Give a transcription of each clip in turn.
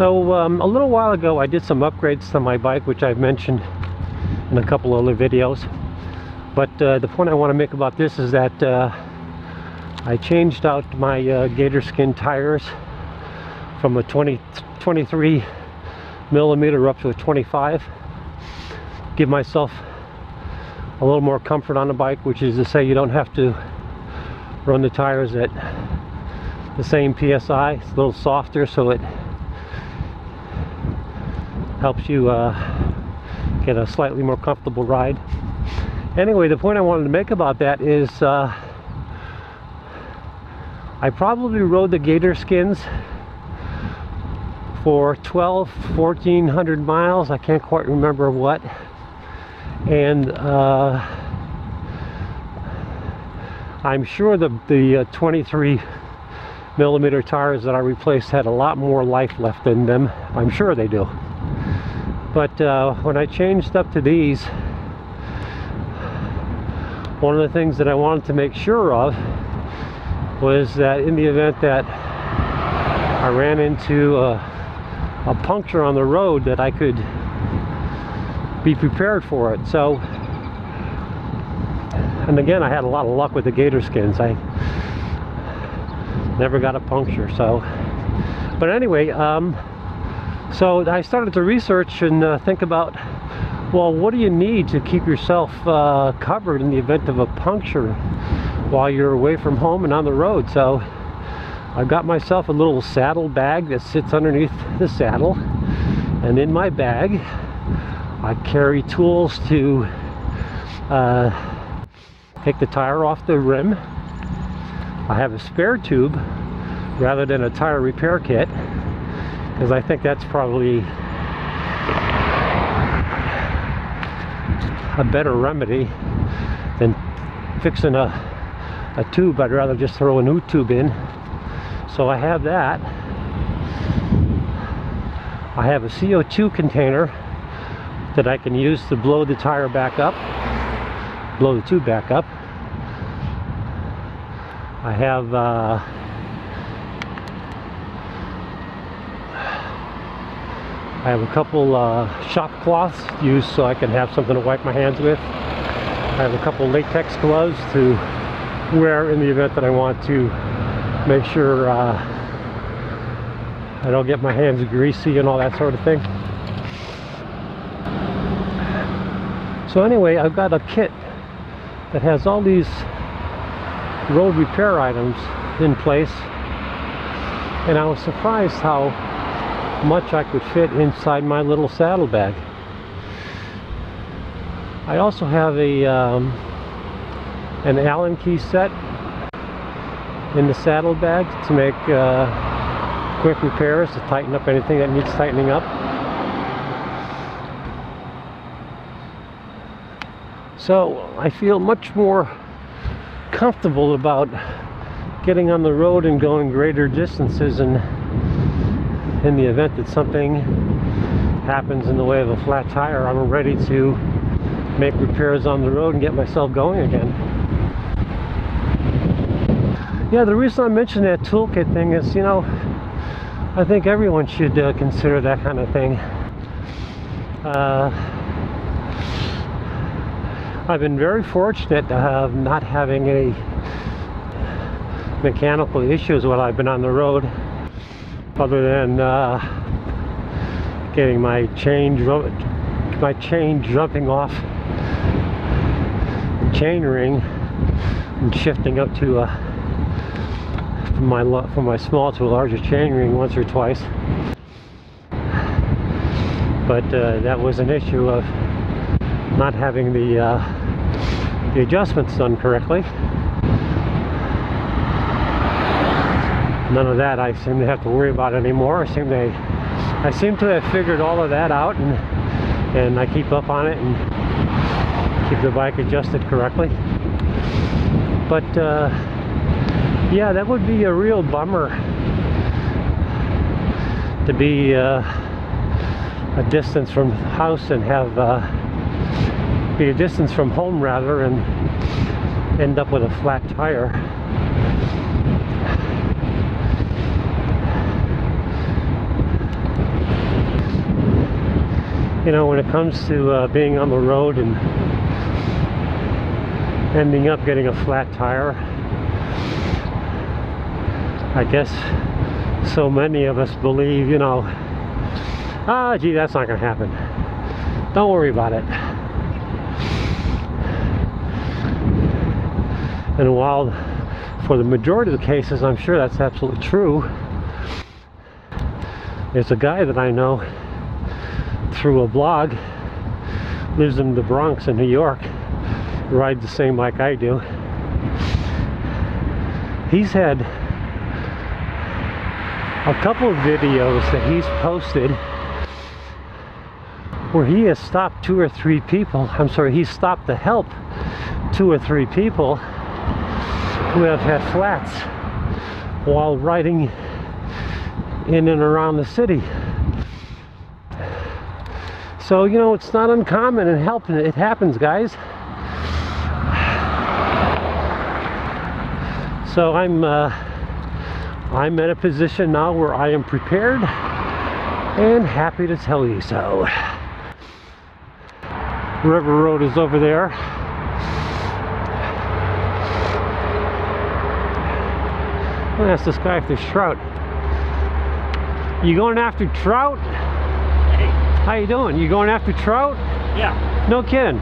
So um, a little while ago I did some upgrades to my bike which I've mentioned in a couple other videos. But uh, the point I want to make about this is that uh, I changed out my uh, Gatorskin tires from a 20, 23 millimeter up to a 25. Give myself a little more comfort on the bike, which is to say you don't have to run the tires at the same PSI. It's a little softer so it helps you uh, get a slightly more comfortable ride. Anyway, the point I wanted to make about that is uh, I probably rode the Gatorskins for 12 1400 miles I can't quite remember what. And uh, I'm sure the the uh, 23 millimeter tires that I replaced had a lot more life left in them. I'm sure they do but uh, when I changed up to these one of the things that I wanted to make sure of was that in the event that I ran into a, a puncture on the road that I could be prepared for it. So and again I had a lot of luck with the Gatorskins. I never got a puncture so. But anyway um, so I started to research and uh, think about well what do you need to keep yourself uh, covered in the event of a puncture while you're away from home and on the road. So I've got myself a little saddle bag that sits underneath the saddle. And in my bag, I carry tools to uh, take the tire off the rim. I have a spare tube rather than a tire repair kit because I think that's probably a better remedy than fixing a a tube. I'd rather just throw a new tube in. So I have that. I have a CO2 container that I can use to blow the tire back up blow the tube back up. I have uh, I have a couple uh, shop cloths used so I can have something to wipe my hands with I have a couple latex gloves to wear in the event that I want to make sure uh, I don't get my hands greasy and all that sort of thing. So anyway, I've got a kit that has all these road repair items in place and I was surprised how much I could fit inside my little saddlebag. I also have a um, an Allen key set in the saddlebag to make uh, quick repairs to tighten up anything that needs tightening up. So I feel much more comfortable about getting on the road and going greater distances and in the event that something happens in the way of a flat tire I'm ready to make repairs on the road and get myself going again. Yeah the reason I mentioned that toolkit thing is you know I think everyone should uh, consider that kind of thing. Uh, I've been very fortunate of not having any mechanical issues while I've been on the road other than uh, getting my chain my chain jumping off the chain ring and shifting up to a from my from my small to a larger chain ring once or twice. But uh, that was an issue of not having the uh, the adjustments done correctly none of that I seem to have to worry about anymore. I seem to I seem to have figured all of that out and and I keep up on it and keep the bike adjusted correctly. But uh, yeah that would be a real bummer to be uh, a distance from house and have uh, be a distance from home rather and end up with a flat tire you know, when it comes to uh, being on the road and ending up getting a flat tire, I guess so many of us believe, you know, ah, gee, that's not going to happen. Don't worry about it. And while for the majority of the cases, I'm sure that's absolutely true, there's a guy that I know through a blog, lives in the Bronx in New York, rides the same like I do. He's had a couple of videos that he's posted where he has stopped two or three people. I'm sorry, he's stopped to help two or three people who have had flats while riding in and around the city. So, you know, it's not uncommon and helping. It happens, guys. So I'm uh, I'm in a position now where I am prepared and happy to tell you so. River Road is over there. I'm gonna ask this guy if there's trout. You going after trout? How you doing? You going after trout? yeah. No kidding.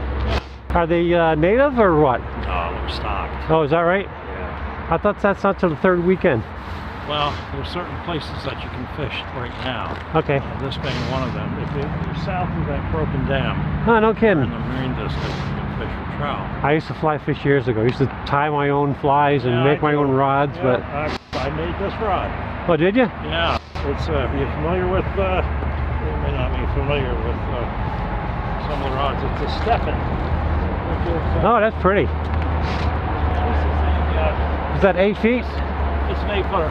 Are they uh, native or what? Oh, we're stocked. Oh, is that right? Yeah. I thought that's not till the third weekend. Well, there's certain places that you can fish right now. Okay. and This being one of them. If you- you're south of that broken dam Oh, no kidding. in the marine district, you can fish for trout. I used to fly fish years ago. I used to tie my own flies and Yeah, make I my do. own rods, Yeah, but I, I made this rod. oh, did you? Yeah. It's uh, are you familiar with? Uh, you may not be familiar with uh, some of the rods. It's a Steffen. Uh, Oh, that's pretty. this is a, uh, Is that eight feet? It's an eight footer.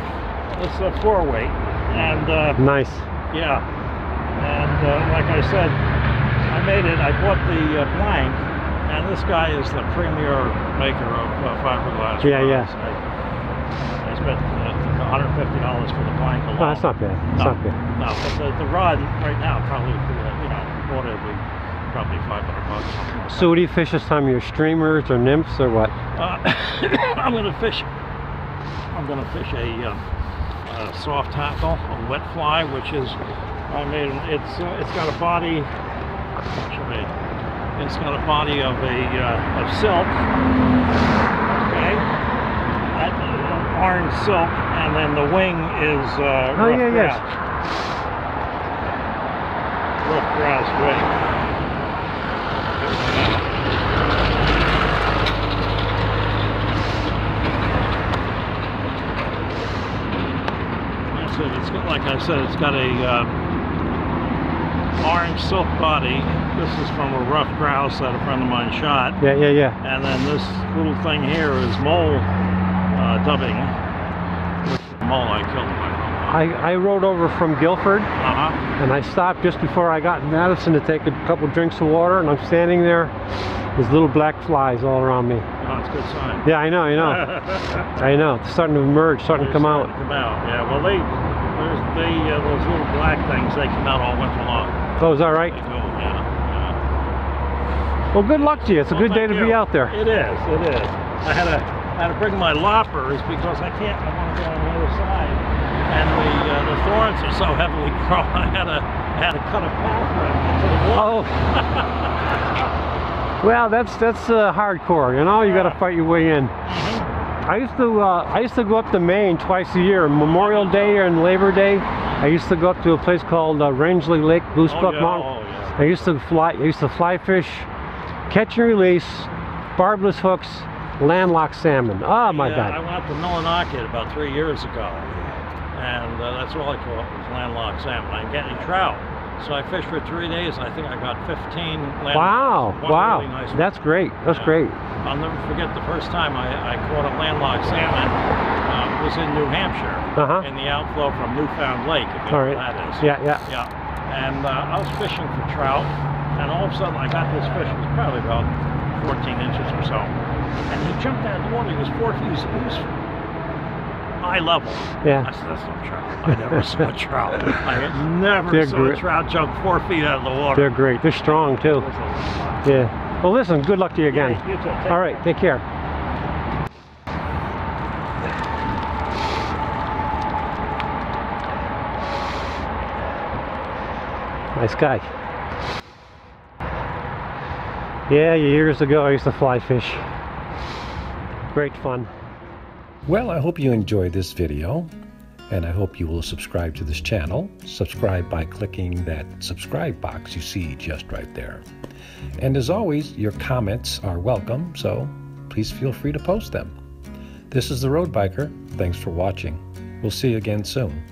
It's a four weight, and uh, Nice. yeah, and uh, like I said, I made it. I bought the uh, blank, and this guy is the premier maker of uh, fiberglass. Yeah, yeah. I, I spent uh, 150 dollars for the blank alone. Oh, that's not bad. That's no, not bad. no, but the, the rod right now probably uh, you know it would be probably 500 bucks. So what do you fish this time? Your streamers or nymphs or what? uh, I'm gonna fish. I'm gonna fish a, um, a soft hackle, a wet fly, which is I made. It's uh, it's got a body. It's got a body of a uh, of silk. Orange silk, and then the wing is uh, Oh, rough yeah, yes. Rough grouse wing. That's it. It's got, like I said, it's got a uh, orange silk body. This is from a rough grouse that a friend of mine shot. Yeah, yeah, yeah. And then this little thing here is mole uh, dubbing. Mole I killed I, I rode over from Guilford Uh-huh. and I stopped just before I got in Madison to take a couple drinks of water and I'm standing there. There's little black flies all around me. Oh, it's a good sign. Yeah, I know, I know. I know. It's starting to emerge, starting to come They're out. starting to Come out. Yeah. Well, they there's they uh, those little black things. They come out all winter long. Oh, is that right? They. Yeah. yeah. Well, good luck to you. It's a Well, good day to thank be out there. It is. It is. I had to I had to bring my lopper is because I can't. I want to go on the other side, and the uh, the thorns are so heavily grown. I had to I had to cut a path right into the wall. Oh. well, that's that's uh, hardcore. You know, you got to fight your way in. I used to uh, I used to go up to Maine twice a year, Memorial Day and Labor Day. I used to go up to a place called uh, Rangeley Lake, Goose Oh, Buck yeah, Mountain. oh, yeah. I used to fly. I used to fly fish, catch and release, barbless hooks, landlocked salmon. Oh my Yeah, I went up to Millinocket about three years ago, and uh, that's all I caught was landlocked salmon. I didn't get any trout, so I fished for three days. and I think I got 15 landlocked. Wow! Wow! really nice. That's great. That's Yeah. great. I'll never forget the first time I, I caught a landlocked salmon. Uh, was in New Hampshire, Uh-huh. in the outflow from Newfound Lake, if you all know right. that is. Yeah, yeah. Yeah. And uh, I was fishing for trout, and all of a sudden I got this fish. It was probably about 14 inches or so. And he jumped out of the water. He was four feet. He was eye level. Yeah. I said, that's no trout. I never saw a trout. I never They're saw great. a trout jump four feet out of the water. They're great. They're strong too. Yeah. Well, listen. Good luck to you again. You too. Take All right. Take care. Nice guy. Yeah, years ago I used to fly fish. Great fun. Well, I hope you enjoyed this video, and I hope you will subscribe to this channel. Subscribe by clicking that subscribe box you see just right there. And as always, your comments are welcome, so please feel free to post them. This is The Road Biker. Thanks for watching. We'll see you again soon.